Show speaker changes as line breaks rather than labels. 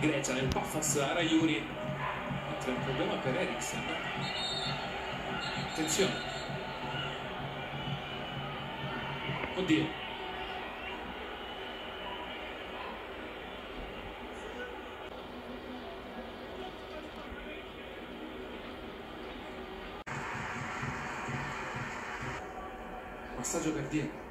Grecia nel Pafas a Raiuri c'è un problema per Eriksen eh. attenzione. Oddio. Passaggio per Diego.